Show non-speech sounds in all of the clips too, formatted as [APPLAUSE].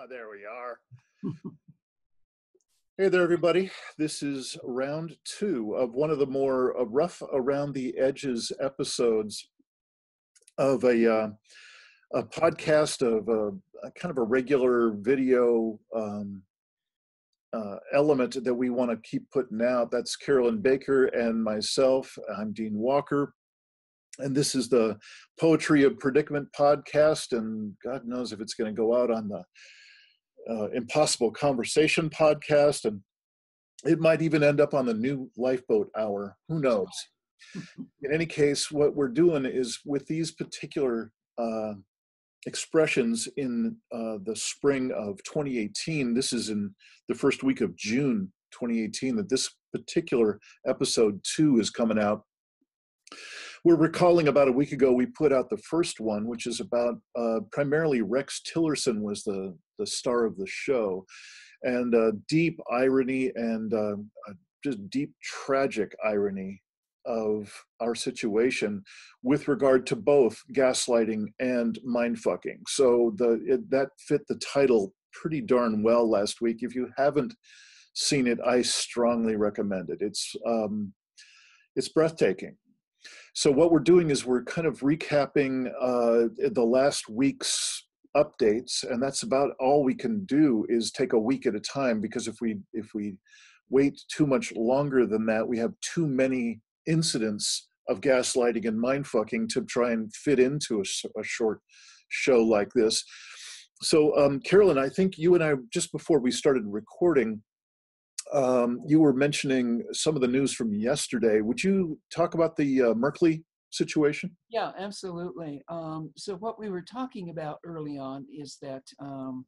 Ah, there we are. [LAUGHS] hey there, everybody. This is round two of one of the more uh, rough around the edges episodes of a, uh, a podcast of a, a, kind of a regular video um, uh, element that we want to keep putting out. That's Carolyn Baker and myself. I'm Dean Walker and this is the Poetry of Predicament podcast, and God knows if it's going to go out on the uh, Impossible Conversation podcast, and it might even end up on the new Lifeboat Hour. Who knows? [LAUGHS] In any case, what we're doing is with these particular uh, expressions in uh, the spring of 2018, this is in the first week of June 2018, that this particular episode two is coming out we're recalling about a week ago we put out the first one, which is about uh, primarily Rex Tillerson was the the star of the show, and uh, deep irony and uh, just deep tragic irony of our situation with regard to both gaslighting and mindfucking. So the it, that fit the title pretty darn well last week. If you haven't seen it, I strongly recommend it. It's um, it's breathtaking. So what we're doing is we're kind of recapping uh, the last week's updates, and that's about all we can do is take a week at a time because if we if we wait too much longer than that, we have too many incidents of gaslighting and mindfucking to try and fit into a, a short show like this. So, um, Carolyn, I think you and I just before we started recording um, you were mentioning some of the news from yesterday. Would you talk about the uh, Merkley situation? Yeah, absolutely. Um, so, what we were talking about early on is that, um,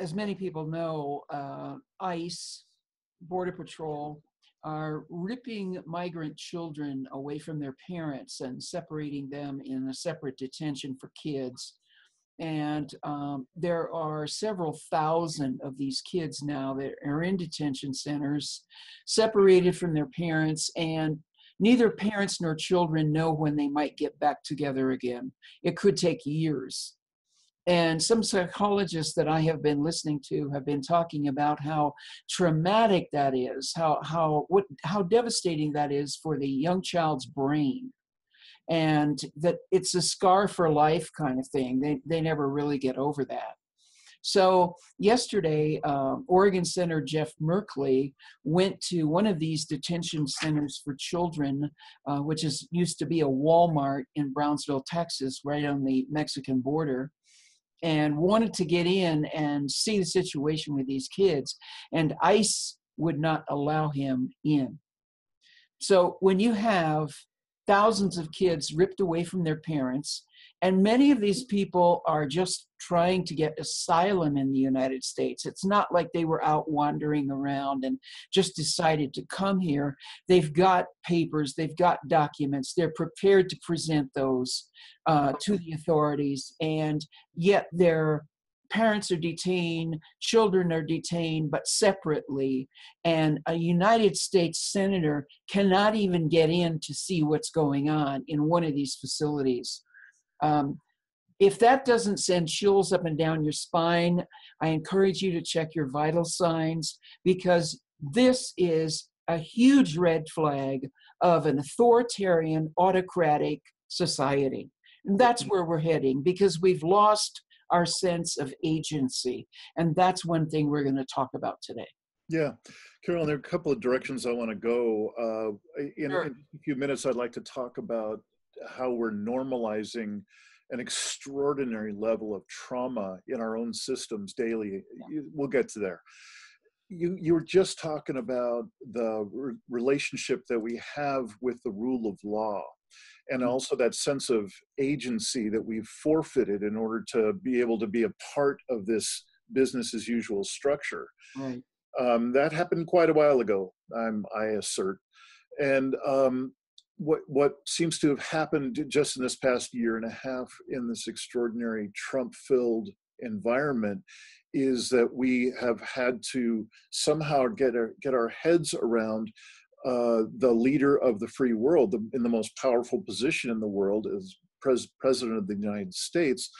as many people know, uh, ICE, Border Patrol, are ripping migrant children away from their parents and separating them in a separate detention for kids and um, there are several thousand of these kids now that are in detention centers, separated from their parents, and neither parents nor children know when they might get back together again. It could take years. And some psychologists that I have been listening to have been talking about how traumatic that is, how how what how devastating that is for the young child's brain and that it's a scar for life kind of thing. They, they never really get over that. So yesterday, uh, Oregon Senator Jeff Merkley went to one of these detention centers for children, uh, which is used to be a Walmart in Brownsville, Texas, right on the Mexican border, and wanted to get in and see the situation with these kids, and ICE would not allow him in. So when you have thousands of kids ripped away from their parents. And many of these people are just trying to get asylum in the United States. It's not like they were out wandering around and just decided to come here. They've got papers, they've got documents, they're prepared to present those uh, to the authorities, and yet they're parents are detained, children are detained, but separately. And a United States senator cannot even get in to see what's going on in one of these facilities. Um, if that doesn't send chills up and down your spine, I encourage you to check your vital signs because this is a huge red flag of an authoritarian, autocratic society. And that's where we're heading because we've lost our sense of agency. And that's one thing we're going to talk about today. Yeah. Carol, there are a couple of directions I want to go. Uh, in, sure. in a few minutes, I'd like to talk about how we're normalizing an extraordinary level of trauma in our own systems daily. Yeah. We'll get to there. You, you were just talking about the re- relationship that we have with the rule of law and mm. also that sense of agency that we've forfeited in order to be able to be a part of this business as usual structure. Right. Um, that happened quite a while ago, I'm, I assert. And um, what, what seems to have happened just in this past year and a half in this extraordinary Trump filled environment is that we have had to somehow get our, get our heads around uh, the leader of the free world, the, in the most powerful position in the world as pres- president of the United States,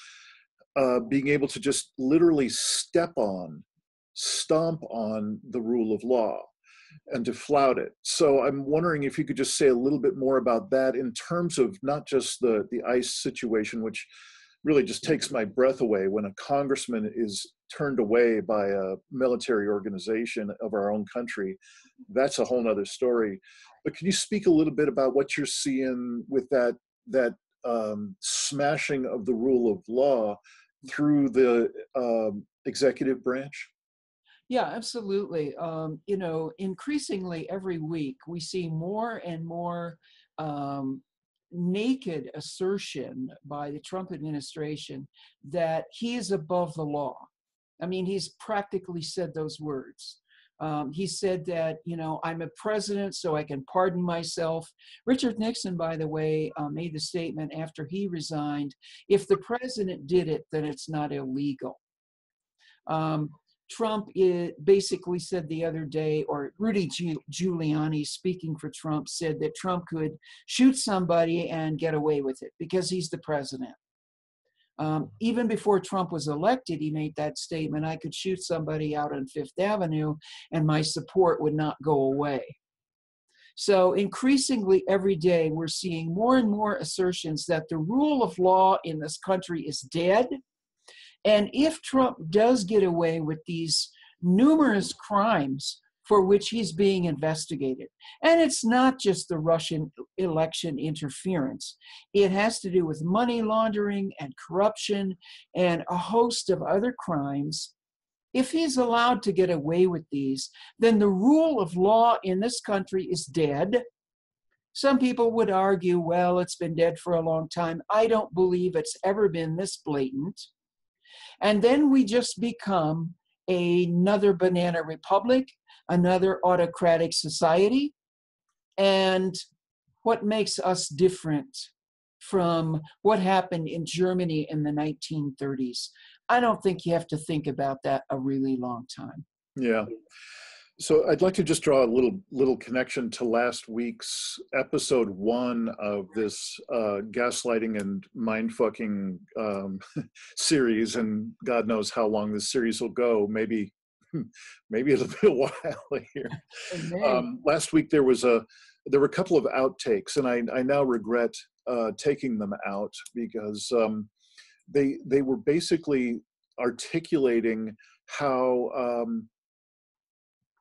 uh, being able to just literally step on, stomp on the rule of law and to flout it. So I'm wondering if you could just say a little bit more about that in terms of not just the, the ICE situation, which really just takes my breath away when a congressman is turned away by a military organization of our own country. That's a whole nother story. But can you speak a little bit about what you're seeing with that that um, smashing of the rule of law through the um, executive branch? Yeah, absolutely. Um, you know, increasingly every week we see more and more um, naked assertion by the Trump administration that he is above the law. I mean, he's practically said those words. Um, he said that, you know, I'm a president, so I can pardon myself. Richard Nixon, by the way, uh, made the statement after he resigned if the president did it, then it's not illegal. Um, Trump basically said the other day, or Rudy Giuliani speaking for Trump said that Trump could shoot somebody and get away with it because he's the president. Um, even before Trump was elected, he made that statement I could shoot somebody out on Fifth Avenue and my support would not go away. So, increasingly every day, we're seeing more and more assertions that the rule of law in this country is dead and if Trump does get away with these numerous crimes for which he's being investigated, and it's not just the Russian election interference, it has to do with money laundering and corruption and a host of other crimes. If he's allowed to get away with these, then the rule of law in this country is dead. Some people would argue, well, it's been dead for a long time. I don't believe it's ever been this blatant. And then we just become another banana republic, another autocratic society. And what makes us different from what happened in Germany in the 1930s? I don't think you have to think about that a really long time. Yeah. So I'd like to just draw a little little connection to last week's episode one of this uh, gaslighting and mindfucking um, [LAUGHS] series, and God knows how long this series will go. Maybe, maybe it'll be a [LAUGHS] while here. Um, last week there was a there were a couple of outtakes, and I I now regret uh, taking them out because um, they they were basically articulating how um,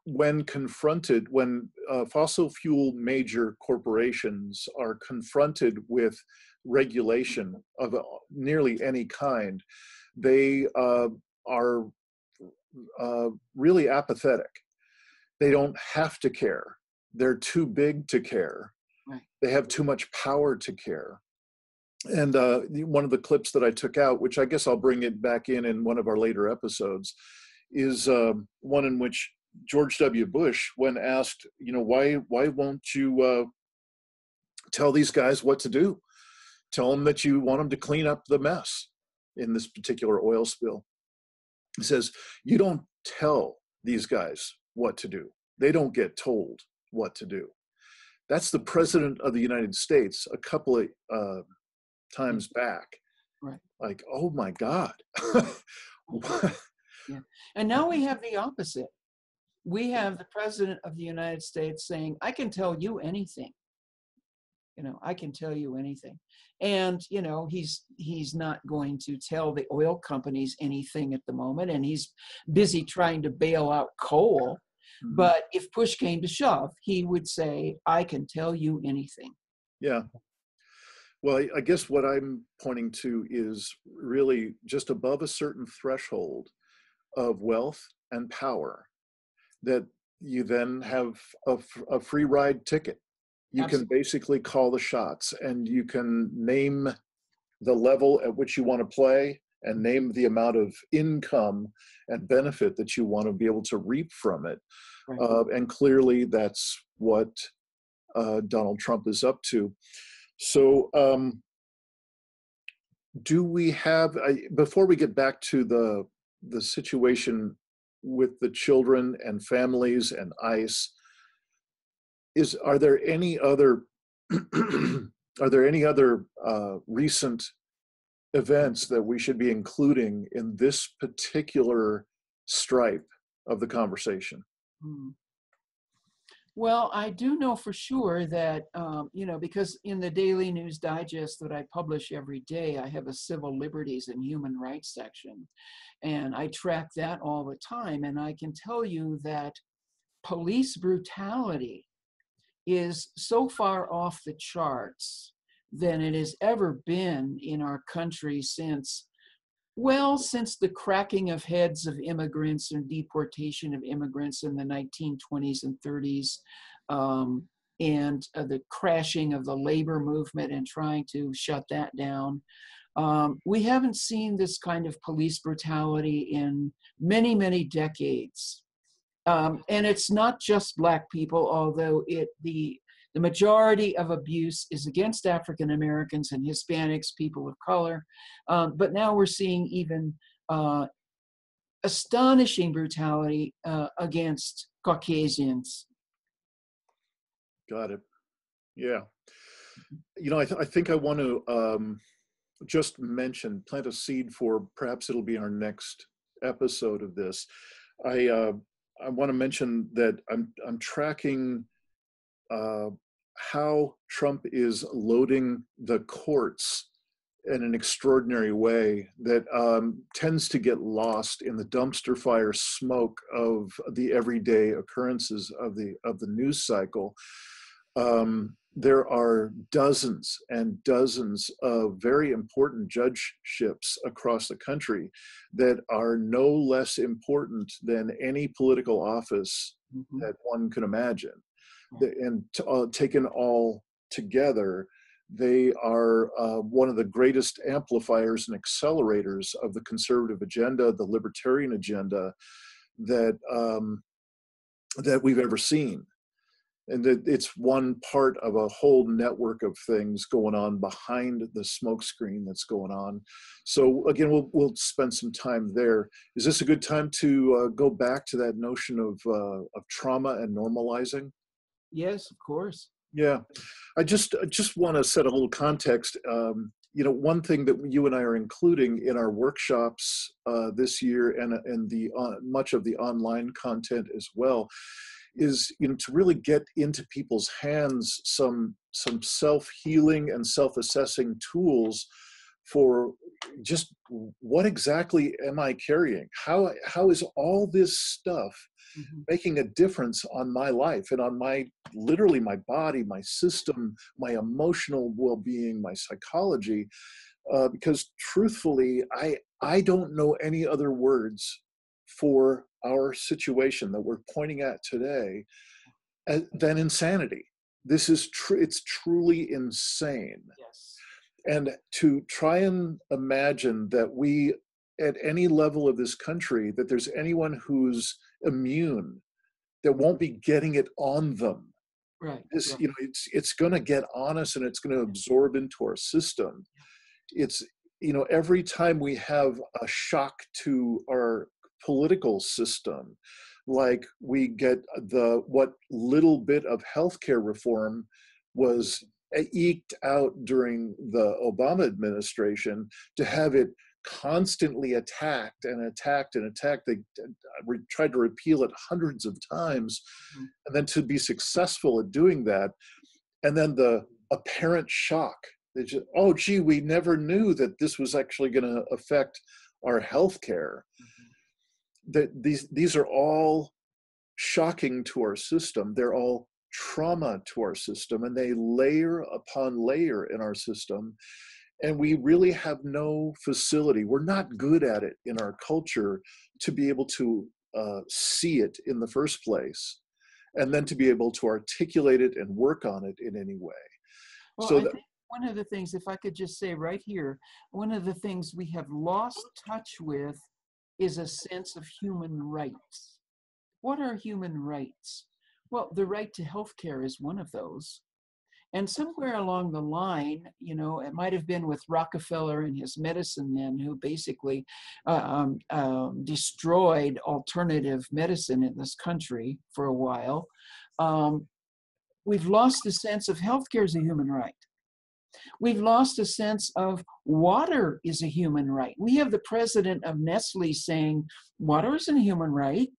when confronted, when uh, fossil fuel major corporations are confronted with regulation of uh, nearly any kind, they uh, are uh, really apathetic. They don't have to care. They're too big to care. Right. They have too much power to care. And uh, one of the clips that I took out, which I guess I'll bring it back in in one of our later episodes, is um, one in which George W. Bush, when asked, you know, why why won't you uh, tell these guys what to do? Tell them that you want them to clean up the mess in this particular oil spill. He says, you don't tell these guys what to do. They don't get told what to do. That's the president of the United States a couple of uh, times back. Right. Like, oh my God. [LAUGHS] yeah. And now we have the opposite we have the president of the United States saying, I can tell you anything. You know, I can tell you anything. And, you know, he's he's not going to tell the oil companies anything at the moment, and he's busy trying to bail out coal. Mm-hmm. But if push came to shove, he would say, I can tell you anything. Yeah. Well, I guess what I'm pointing to is really just above a certain threshold of wealth and power that you then have a, a free ride ticket. You Absolutely. can basically call the shots and you can name the level at which you want to play and name the amount of income and benefit that you want to be able to reap from it. Right. Uh, and clearly, that's what uh, Donald Trump is up to. So, um, do we have I, before we get back to the the situation with the children and families and ICE. Is are there any other [CLEARS THROAT] are there any other uh, recent events that we should be including in this particular stripe of the conversation? Hmm. Well, I do know for sure that, um, you know, because in the Daily News Digest that I publish every day, I have a civil liberties and human rights section. And I track that all the time. And I can tell you that police brutality is so far off the charts than it has ever been in our country since well, since the cracking of heads of immigrants and deportation of immigrants in the 1920s and 30s, um, and uh, the crashing of the labor movement and trying to shut that down, um, we haven't seen this kind of police brutality in many, many decades. Um, and it's not just black people, although it the the majority of abuse is against African Americans and Hispanics, people of color. Um, but now we're seeing even uh, astonishing brutality uh, against Caucasians. Got it. Yeah. You know, I, th- I think I want to um, just mention, plant a seed for perhaps it'll be our next episode of this. I uh, I want to mention that I'm I'm tracking uh, how Trump is loading the courts in an extraordinary way that um, tends to get lost in the dumpster fire smoke of the everyday occurrences of the of the news cycle. Um, there are dozens and dozens of very important judgeships across the country that are no less important than any political office mm-hmm. that one could imagine and uh, taken all together, they are uh, one of the greatest amplifiers and accelerators of the conservative agenda, the libertarian agenda that um, that we've ever seen. And that it's one part of a whole network of things going on behind the smokescreen that's going on. So again, we'll we'll spend some time there. Is this a good time to uh, go back to that notion of uh, of trauma and normalizing? Yes, of course. Yeah, I just I just want to set a little context. Um, you know, one thing that you and I are including in our workshops uh, this year and and the uh, much of the online content as well is you know to really get into people's hands some some self healing and self assessing tools for just what exactly am I carrying? How how is all this stuff mm-hmm. making a difference on my life and on my literally my body, my system, my emotional well-being, my psychology? Uh, because truthfully, I I don't know any other words for our situation that we're pointing at today uh, than insanity. This is true. It's truly insane. Yes and to try and imagine that we at any level of this country that there's anyone who's immune that won't be getting it on them. Right this right. you know it's it's going to get on us and it's going to absorb into our system. It's you know every time we have a shock to our political system like we get the what little bit of healthcare reform was eked out during the Obama administration to have it constantly attacked and attacked and attacked. They tried to repeal it hundreds of times, mm-hmm. and then to be successful at doing that, and then the apparent shock. They just, oh, gee, we never knew that this was actually going to affect our health care. Mm-hmm. That these these are all shocking to our system. They're all trauma to our system and they layer upon layer in our system and we really have no facility. We're not good at it in our culture to be able to uh, see it in the first place and then to be able to articulate it and work on it in any way. Well, so that, one of the things if i could just say right here one of the things we have lost touch with is a sense of human rights. What are human rights well, the right to health care is one of those. And somewhere along the line, you know, it might have been with Rockefeller and his medicine men who basically uh, um, um, destroyed alternative medicine in this country for a while. Um, we've lost the sense of healthcare as a human right. We've lost a sense of water is a human right. We have the president of Nestle saying water is a human right.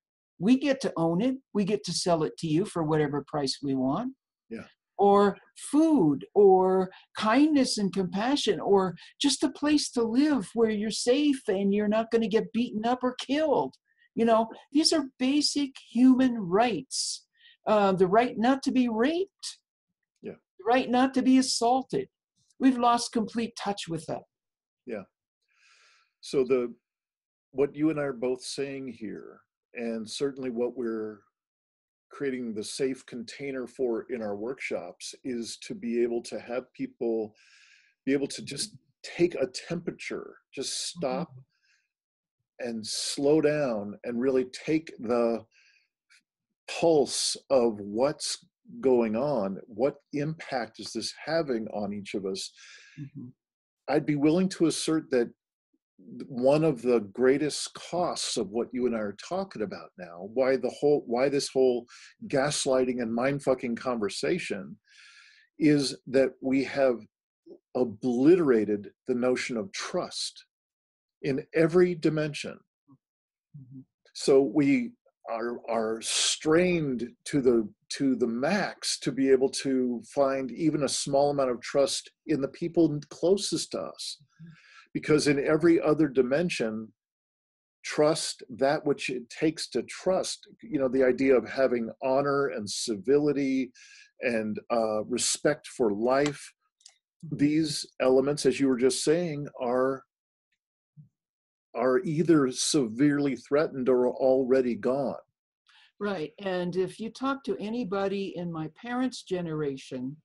We get to own it. We get to sell it to you for whatever price we want. Yeah. Or food, or kindness and compassion, or just a place to live where you're safe and you're not going to get beaten up or killed. You know, these are basic human rights. Uh, the right not to be raped, Yeah. the right not to be assaulted. We've lost complete touch with that. Yeah. So the what you and I are both saying here, and certainly what we're creating the safe container for in our workshops is to be able to have people be able to just take a temperature, just stop and slow down and really take the pulse of what's going on. What impact is this having on each of us? Mhm. I'd be willing to assert that one of the greatest costs of what you and I are talking about now, why the whole why this whole gaslighting and mind fucking conversation is that we have obliterated the notion of trust in every dimension. Mhm. So we are are strained to the to the max to be able to find even a small amount of trust in the people closest to us because in every other dimension trust that which it takes to trust you know the idea of having honor and civility and uh, respect for life these elements as you were just saying are are either severely threatened or already gone Right. And if you talk to anybody in my parents' generation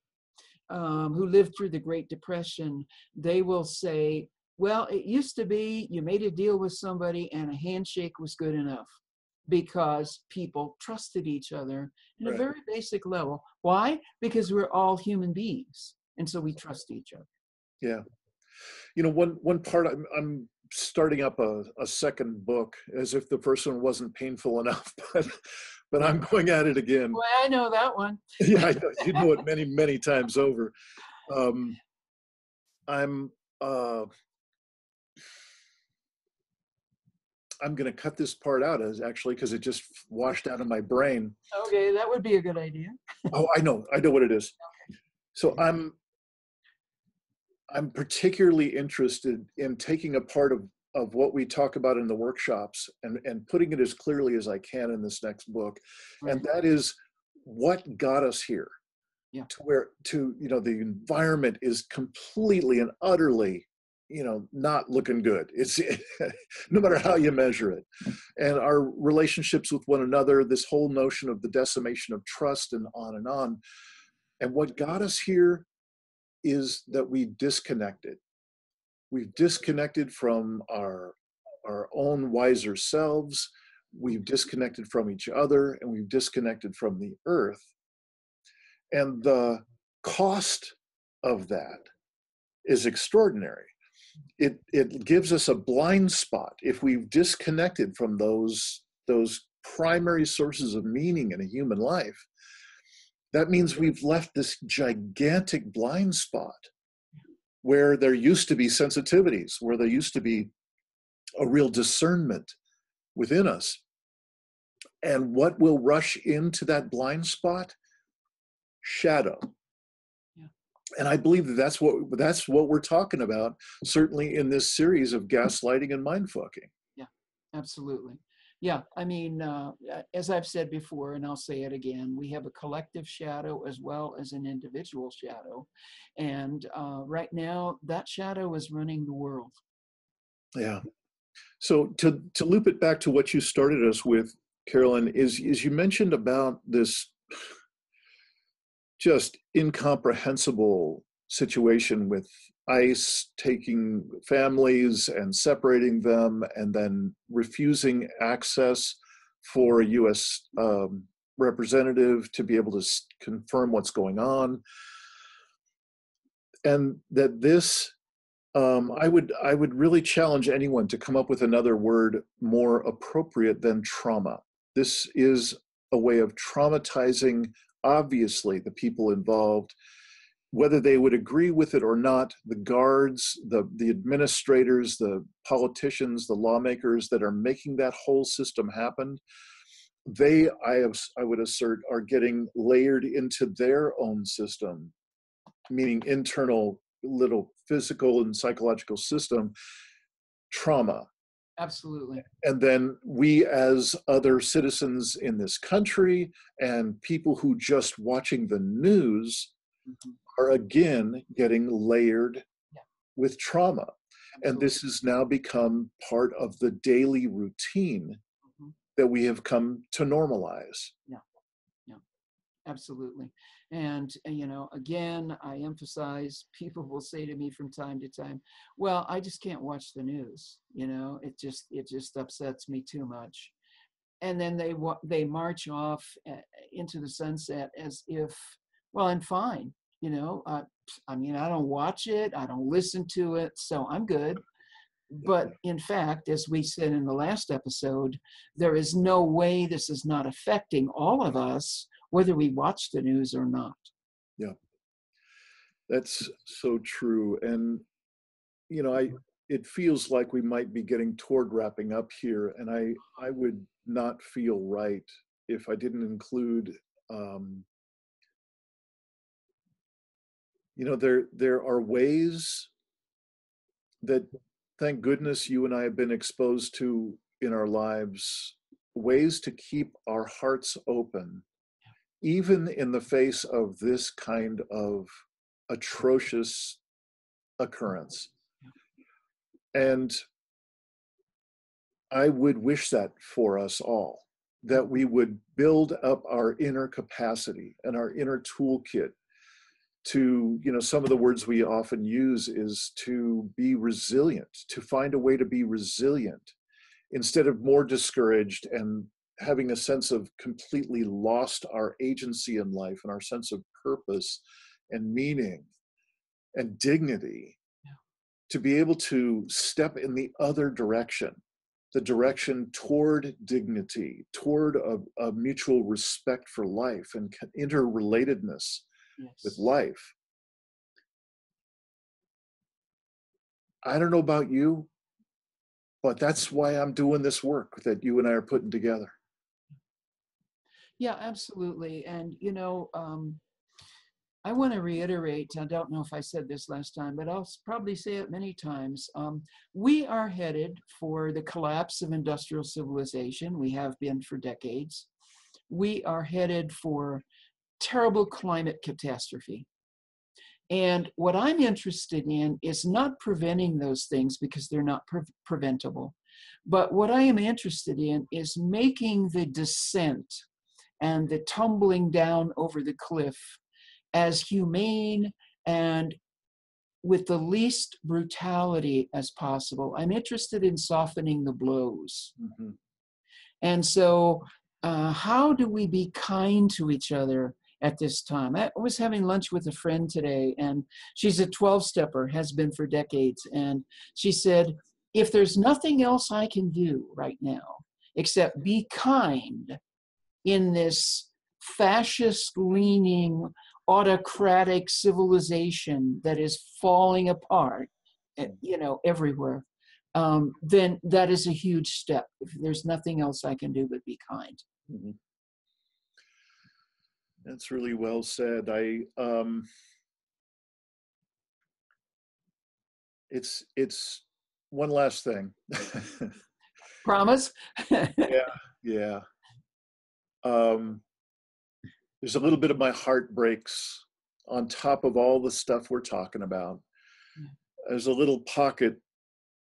um, who lived through the Great Depression, they will say, well, it used to be you made a deal with somebody and a handshake was good enough because people trusted each other in a very basic level. Why? Because we're all human beings. And so we trust each other. Yeah. You know, one one part I'm I'm starting up a, a second book as if the first one wasn't painful enough, [LAUGHS] but but I'm going at it again. Boy, I know that one. [LAUGHS] yeah, I know, you know it many, many times over. Um, I'm uh, I'm going to cut this part out as actually because it just washed out of my brain. Okay, that would be a good idea. Oh, I know, I know what it is. Okay. So I'm I'm particularly interested in taking a part of of what we talk about in the workshops and and putting it as clearly as I can in this next book, and that is what got us here. Yeah. To where to you know the environment is completely and utterly you know not looking good. It's [LAUGHS] no matter how you measure it. And our relationships with one another this whole notion of the decimation of trust and on and on. And what got us here is that we disconnected. We've disconnected from our our own wiser selves. We've disconnected from each other and we've disconnected from the earth. And the cost of that is extraordinary it it gives us a blind spot if we've disconnected from those those primary sources of meaning in a human life. That means we've left this gigantic blind spot where there used to be sensitivities where there used to be a real discernment within us. And what will rush into that blind spot? Shadow. And i believe that that's what that's what we're talking about certainly in this series of gaslighting and mind fucking Yeah, Absolutely. Yeah, I mean, uh, as I've said before, and I'll say it again, we have a collective shadow as well as an individual shadow. And uh, right now, that shadow is running the world. yeah so to to loop it back to what you started us with carolyn is is you mentioned about this just incomprehensible situation with ICE taking families and separating them and then refusing access for a US um, representative to be able to confirm what's going on. And that this, um, I would I would really challenge anyone to come up with another word more appropriate than trauma. This is a way of traumatizing, obviously, the people involved whether they would agree with it or not, the guards, the, the administrators, the politicians, the lawmakers that are making that whole system happen, they, I, have, I would assert, are getting layered into their own system, meaning internal little physical and psychological system trauma. Absolutely. And then we, as other citizens in this country and people who just watching the news, mm-hmm are again getting layered yeah. with trauma. Absolutely. And this has now become part of the daily routine mm-hmm. that we have come to normalize. Yeah, yeah, absolutely. And, uh, you know, again, I emphasize [LAUGHS] people will say to me from time to time, well, I just can't watch the news. You know, it just, it just upsets me too much. And then they, they march off uh, into the sunset as if, well, I'm fine you know uh, i mean i don't watch it i don't listen to it so i'm good but in fact as we said in the last episode there is no way this is not affecting all of us whether we watch the news or not. Yeah. That's so true and you know i it feels like we might be getting toward wrapping up here and i i would not feel right if i didn't include um, you know there there are ways that thank goodness you and I have been exposed to in our lives ways to keep our hearts open even in the face of this kind of atrocious occurrence. And I would wish that for us all that we would build up our inner capacity and our inner toolkit to you know some of the words we often use is to be resilient to find a way to be resilient instead of more discouraged and having a sense of completely lost our agency in life and our sense of purpose and meaning and dignity yeah. to be able to step in the other direction the direction toward dignity toward a, a mutual respect for life and interrelatedness yes. with life. I don't know about you, but that's why I'm doing this work that you and I are putting together. Yeah, absolutely. And, you know, um, I want to reiterate, I don't know if I said this last time, but I'll probably say it many times. Um, we are headed for the collapse of industrial civilization. We have been for decades. We are headed for terrible climate catastrophe. And what I'm interested in is not preventing those things because they're not pre- preventable. But what I am interested in is making the descent and the tumbling down over the cliff as humane and with the least brutality as possible. I'm interested in softening the blows. Mm-hmm. And so, uh, how do we be kind to each other at this time. I was having lunch with a friend today, and she's a 12 stepper, has been for decades. And she said, If there's nothing else I can do right now except be kind in this fascist leaning, autocratic civilization that is falling apart, eh, you know, everywhere, um, then that is a huge step. If there's nothing else I can do but be kind. Mm-hmm. That's really well said. I um, it's it's one last thing. [LAUGHS] Promise. [LAUGHS] yeah, yeah. Um, there's a little bit of my heart breaks on top of all the stuff we're talking about. There's a little pocket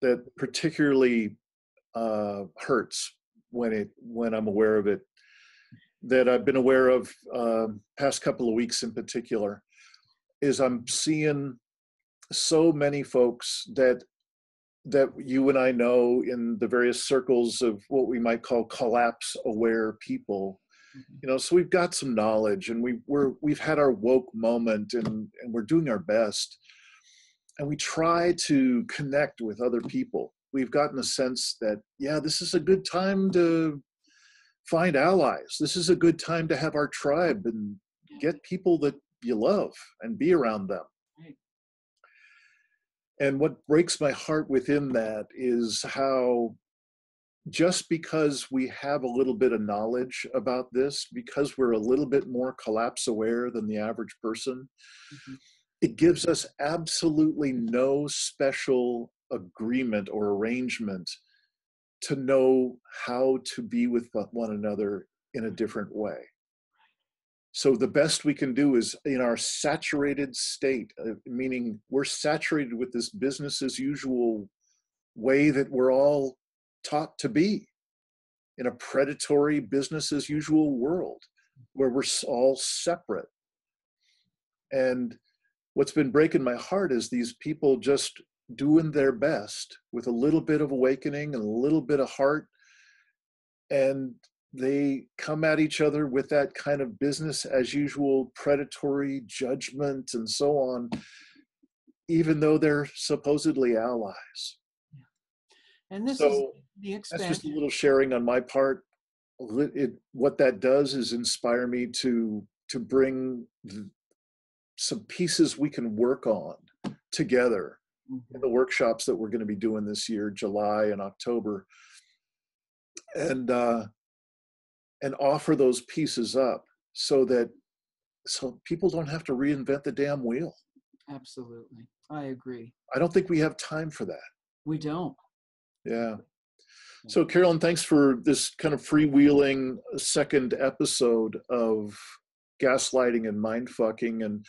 that particularly uh, hurts when it when I'm aware of it that I've been aware of uh, past couple of weeks in particular is I'm seeing so many folks that that you and I know in the various circles of what we might call collapse aware people. Mm-hmm. You know, so we've got some knowledge and we we're we've had our woke moment and, and we're doing our best. And we try to connect with other people. We've gotten a sense that, yeah, this is a good time to find allies. This is a good time to have our tribe and get people that you love and be around them. And what breaks my heart within that is how just because we have a little bit of knowledge about this, because we're a little bit more collapse aware than the average person, Mhm. it gives us absolutely no special agreement or arrangement to know how to be with one another in a different way. So the best we can do is in our saturated state, uh, meaning we're saturated with this business as usual way that we're all taught to be in a predatory business as usual world where we're all separate. And what's been breaking my heart is these people just doing their best with a little bit of awakening and a little bit of heart and they come at each other with that kind of business as usual predatory judgment and so on even though they're supposedly allies. And this So, is the that's just a little sharing on my part. It, what that does is inspire me to to bring some pieces we can work on together Mhm. in the workshops that we're going to be doing this year, July and October, and uh, and offer those pieces up so that so people don't have to reinvent the damn wheel. Absolutely. I agree. I don't think we have time for that. We don't. Yeah. So, Carolyn, thanks for this kind of freewheeling second episode of gaslighting and mind fucking. And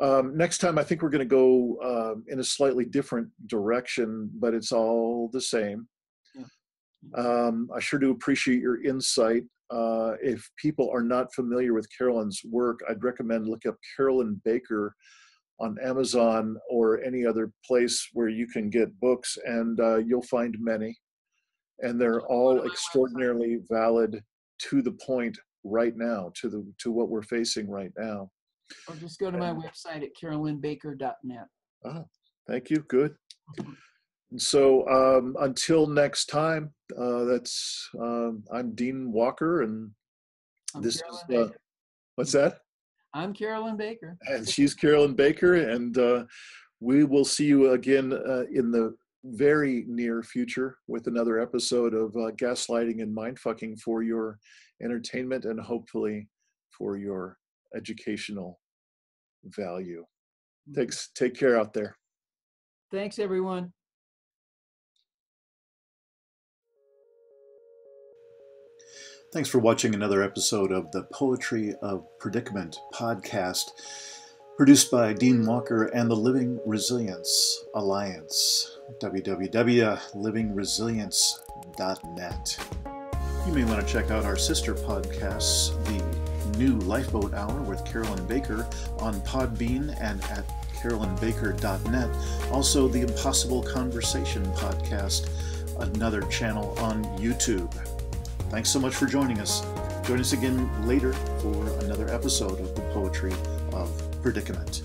um, next time, I think we're going to go uh, in a slightly different direction, but it's all the same. Um, I sure do appreciate your insight. Uh, if people are not familiar with Carolyn's work, I'd recommend look up Carolyn Baker on Amazon or any other place where you can get books, and uh, you'll find many. And they're all extraordinarily valid to the point right now, to the to what we're facing right now. Or just go to my website at carolynbaker.net. Ah, Thank you. Good. So um, until next time, uh, that's um, I'm Dean Walker, and I'm this Carolyn is uh, what's that? I'm Carolyn Baker. And she's Carolyn Baker, and uh, we will see you again uh, in the very near future with another episode of uh, gaslighting and mindfucking for your entertainment and hopefully for your educational value. Thanks. Take care out there. Thanks, everyone. Thanks for watching another episode of the Poetry of Predicament podcast, produced by Dean Walker and the Living Resilience Alliance, www.livingresilience.net. You may want to check out our sister podcasts, the new Lifeboat Hour with Carolyn Baker on Podbean and at carolynbaker.net. Also, the Impossible Conversation podcast, another channel on YouTube. Thanks so much for joining us. Join us again later for another episode of the Poetry of Predicament.